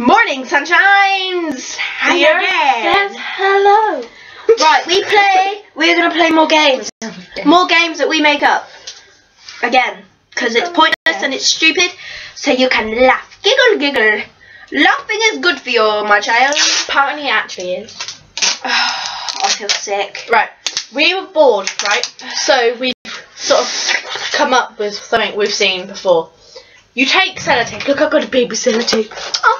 Morning, sunshines! How you Here doing? says hello. Right, we play. We're gonna play more games. More games that we make up. Again, because it's pointless and it's stupid. So you can laugh, giggle, giggle. Laughing is good for you, my child. Apparently, it actually is. I feel sick. Right, we were bored, right? So we sort of come up with something we've seen before. You take sellotape. Look, I've got a baby sellotape. Oh.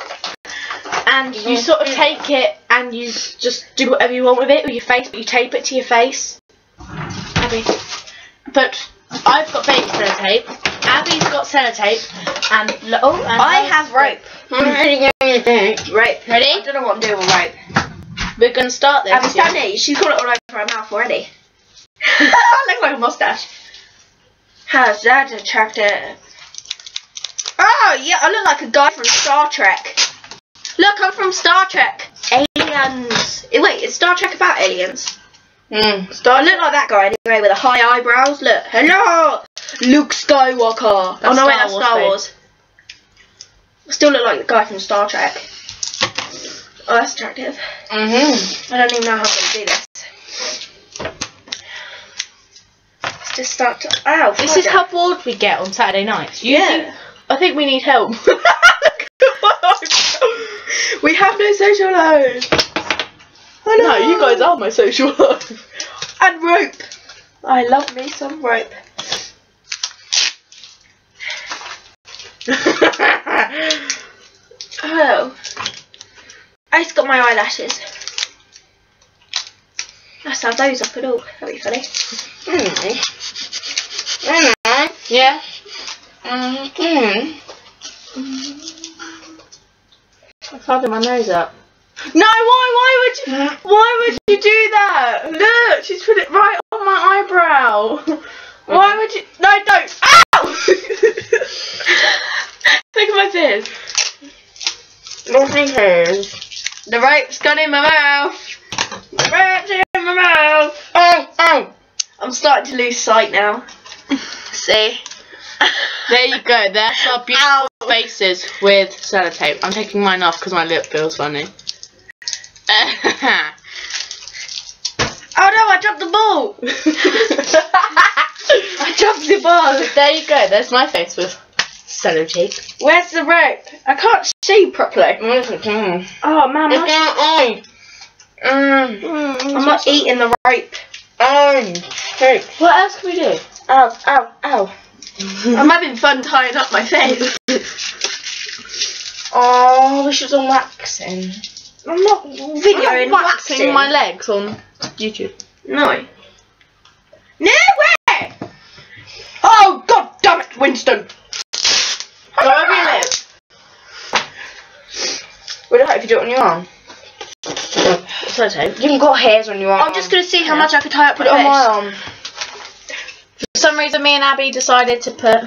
And you sort of take it and you just do whatever you want with it with your face, but you tape it to your face. Abby. But I've got baby sellotape. Abby's got sellotape. And oh, and I have rope. Right. Rope. Ready? I don't know what I'm doing with rope. We're gonna start this. Abby, stand there. She's got it all over her mouth already. Looks like a mustache. How's that attractive? Oh, yeah, I look like a guy from Star Trek. Look, I'm from Star Trek. Aliens. Eh, Wait, is Star Trek about aliens? Mm. I look like that guy anyway with the high eyebrows. Look, hello, Luke Skywalker. oh That's no, wait, Star that's Wars, Star. Wars. I still look like the guy from Star Trek. Oh, that's attractive. Mhm. I don't even know how I'm to do this. Let's just start to. Ow! This is how bored we get on Saturday nights. You Yeah. think- I think we need help. we have no social life. Oh, no, you guys are my social life. And rope. I love me some rope. Oh. I just got my eyelashes. That's have those up at all. That'd be funny. Mm-hmm. Mm-hmm. yeah. Mm-hmm. mm-hmm. I'm folding my nose up. No, why? Why would you? Why would you do that? Look, she's put it right on my eyebrow. Why would you? No, don't. Ow! Look at my tears. Nothing cares. The rope's gone in my mouth. The rope's in my mouth. Oh, oh. I'm starting to lose sight now. See? There you go. That's our beautiful Ow. faces with sellotape. I'm taking mine off because my lip feels funny. Oh no, I dropped the ball. I dropped the ball. there you go. There's my face with sellotape. Where's the rope? I can't see properly. Mm. Oh man, It's not on. Mm. I'm not eating the rope. Oh, hey. What else can we do? Ow, ow, ow. I'm having fun tying up my face. Oh, we should do waxing. I'm not videoing I'm waxing. waxing my legs on YouTube. No. No way! Oh god damn it, Winston! Go over your lip. Would it help if you do it on your arm? Sellotape. You have got hairs on your arm. I'm just gonna see how Yeah. much I can tie up put it on my arm. For some reason, me and Abby decided to put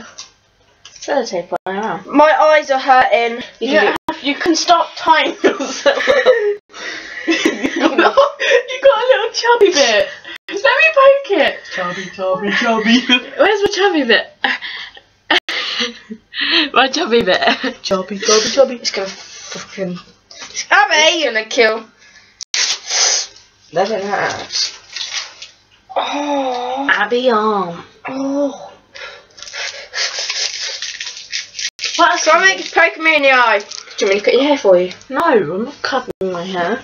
sellotape on our arm. My eyes are hurting. You can, you can stop tying yourself. you got a little chubby bit. Let me poke it. Chubby, chubby, chubby. Where's my chubby bit? my chubby bit. Chubby, chubby, chubby. It's gonna fucking. Abby! gonna kill. That didn't hurt. Oh. Abby arm. Oh. What else? Something is poking me in the eye. Do you want me to cut your hair for you? No, I'm not cutting my hair.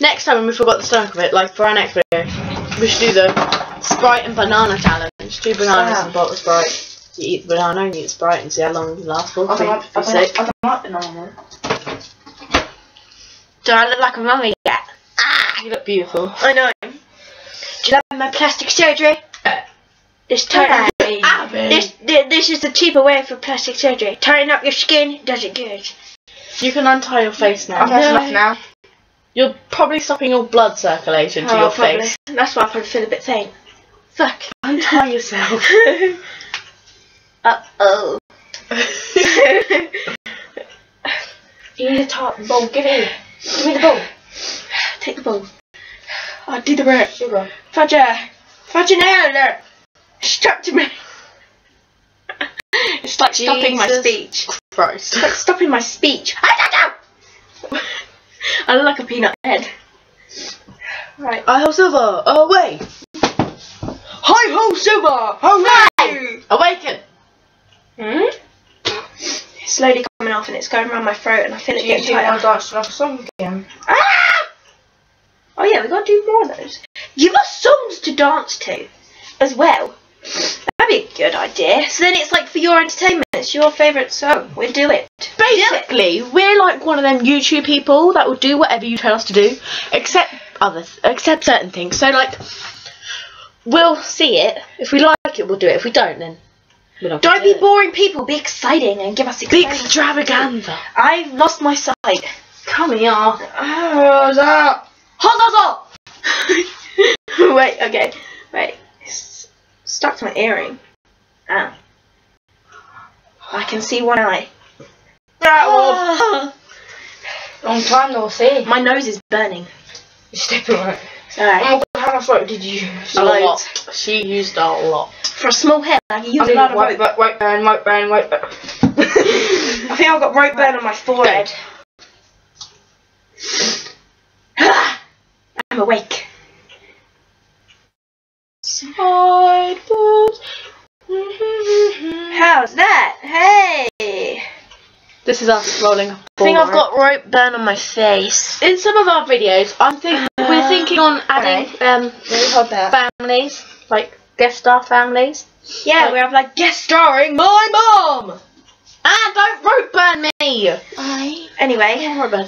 Next time when we forgot the stomach of it, like for our next video, we should do the Sprite and banana challenge. Two bananas Wow. and a bottle of Sprite. You eat the banana and you eat the Sprite and see how long you last for. Be don't like banana. Do I look like a mummy yet? Ah, you look beautiful. I know. Do you like my plastic surgery? This tighten. Abby. This, this is the cheaper way for plastic surgery. Tighten up your skin, does it good. You can untie your face now. That's enough now. You're probably stopping your blood circulation to Oh, your probably. face. That's why I probably feel a bit faint. Fuck. Untie yourself. uh oh. You need a top bowl. Give it here. Give me the bowl. Take the ball. I did the work. Sugar. Fudger. Fudger now, look. distracted me. it's like stopping my speech. Christ. It's like stopping my speech. I don't know. I look like a peanut head. Right. I have silver. Away. Hi ho, Silver! Hooray! Awaken. Hmm? Slowly coming off and it's going around my throat and I feel it getting tighter. Do you dance another song again? Ah! Oh yeah, we gotta do more of those. Give us songs to dance to as well. That'd be a good idea. So then it's like for your entertainment, it's your favourite song. We'll do it. Do it. Basically, we're like one of them YouTube people that will do whatever you tell us to do, except other, except certain things. So like, we'll see it. If we like it, we'll do it. If we don't, then. Don't be it. boring people. Be exciting and give us Big exciting. extravaganza. I've lost my sight. Come here. Oh, that. Hold on. Wait. Okay. Wait. It's stuck to my earring. Ah. I can see one eye. That Ah. Long time no see. My nose is burning. You're stepping on it. Alright. Oh, how much did you use? A lot. She used a lot. For a small head, I can use I a lot of rope, rope. rope, rope burn, rope burn, rope burn. I think I've got rope burn on my forehead. I'm awake. Sideburns. How's that? Hey! This is us rolling. I think I've got rope burn on my face. in some of our videos. I'm think we're Uh, thinking on adding um families, like guest star families. Yeah, we have like guest starring my mom. Ah, don't rope burn me. I. Anyway, Rope burn.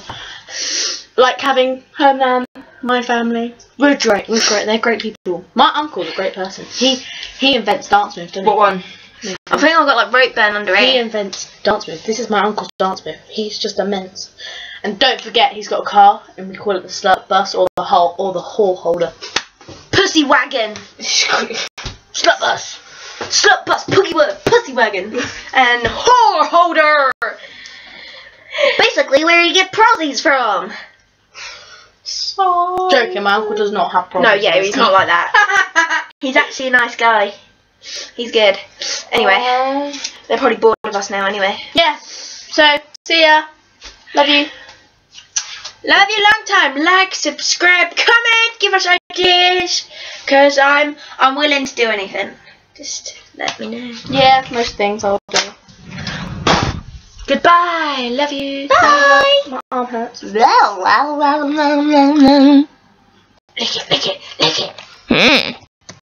Like having her nan, my family. We're great. We're great. They're great people. My uncle's a great person. He he invents dance moves. Doesn't he? one? I think I've got like rope burn under He it. invents dance moves. This is my uncle's dance move. He's just immense. And don't forget, he's got a car, and we call it the slut bus or the hole or the hall holder. Pussy wagon. Slut bus. Slut bus. Pookie word. Pussy wagon. and whore holder. Basically, where you get prozzies from. So Joking, my uncle does not have prosies. No, yeah, he's not like that. he's actually a nice guy. He's good. Anyway, they're probably bored of us now anyway. Yeah. So, see ya. Love you. Love you long time. Like, subscribe, comment, give us ideas. Cause I'm I'm willing to do anything. Just let me know. Yeah, most things I'll do. Goodbye. Love you. Bye. My arm hurts. Lick it, lick it, lick it. Hmm.